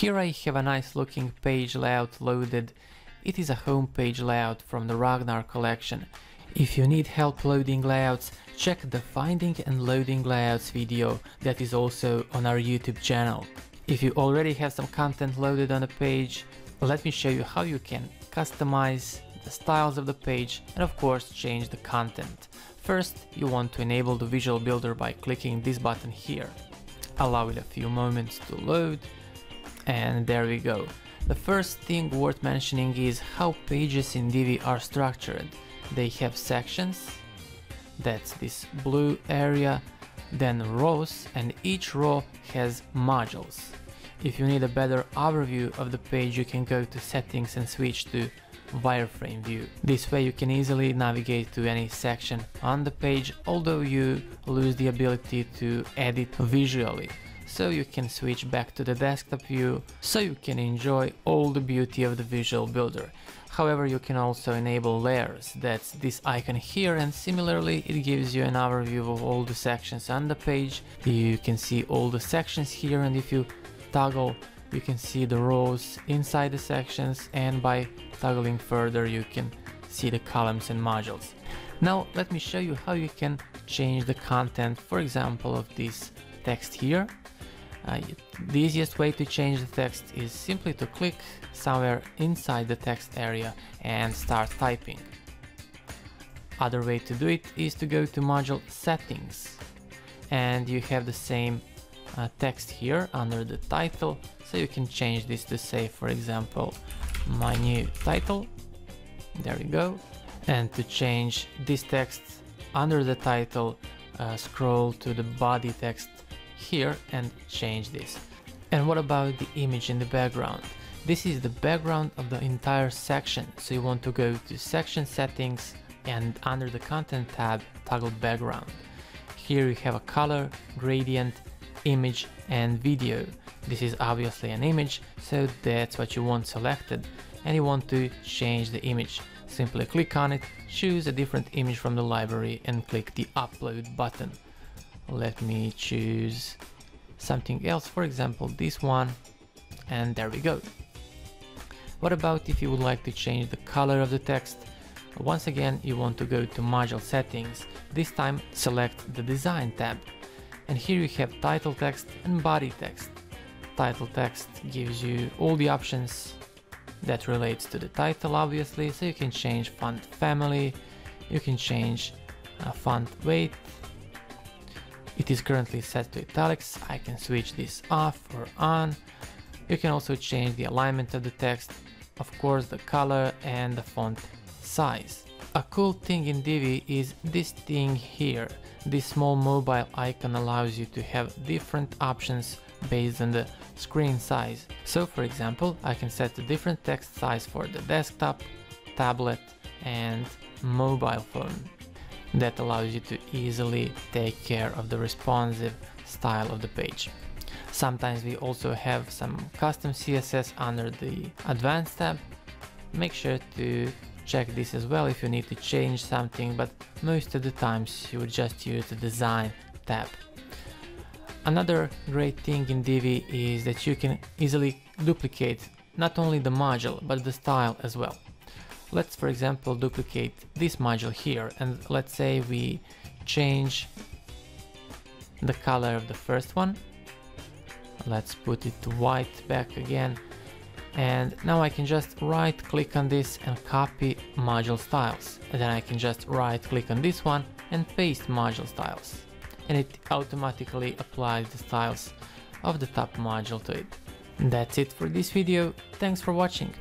Here I have a nice looking page layout loaded. It is a home page layout from the Ragnar collection. If you need help loading layouts, check the finding and loading layouts video that is also on our YouTube channel. If you already have some content loaded on a page, let me show you how you can customize the styles of the page and of course change the content. First, you want to enable the visual builder by clicking this button here. Allow it a few moments to load and there we go. The first thing worth mentioning is how pages in Divi are structured. They have sections, that's this blue area, then rows and each row has modules. If you need a better overview of the page you can go to settings and switch to wireframe view. This way you can easily navigate to any section on the page although you lose the ability to edit visually. So you can switch back to the desktop view so you can enjoy all the beauty of the visual builder. However, you can also enable layers, that's this icon here and similarly it gives you an overview of all the sections on the page. You can see all the sections here and if you toggle you can see the rows inside the sections and by toggling further you can see the columns and modules. Now let me show you how you can change the content for example of this text here. Uh, the easiest way to change the text is simply to click somewhere inside the text area and start typing. Other way to do it is to go to module settings. And you have the same uh, text here under the title so you can change this to say for example my new title. There we go. And to change this text under the title uh, scroll to the body text here and change this and what about the image in the background this is the background of the entire section so you want to go to section settings and under the content tab toggle background here you have a color gradient image and video. This is obviously an image, so that's what you want selected and you want to change the image. Simply click on it, choose a different image from the library and click the upload button. Let me choose something else, for example this one, and there we go. What about if you would like to change the color of the text? Once again, you want to go to module settings, this time select the design tab and here you have title text and body text. Title text gives you all the options that relates to the title obviously, so you can change font family, you can change uh, font weight, it is currently set to italics, I can switch this off or on, you can also change the alignment of the text, of course the color and the font size. A cool thing in Divi is this thing here. This small mobile icon allows you to have different options based on the screen size. So for example, I can set a different text size for the desktop, tablet and mobile phone. That allows you to easily take care of the responsive style of the page. Sometimes we also have some custom CSS under the advanced tab. Make sure to check this as well if you need to change something, but most of the times you would just use the design tab. Another great thing in Divi is that you can easily duplicate not only the module but the style as well. Let's for example duplicate this module here and let's say we change the color of the first one. Let's put it white back again and now I can just right click on this and copy module styles and then I can just right click on this one and paste module styles and it automatically applies the styles of the top module to it. That's it for this video, thanks for watching.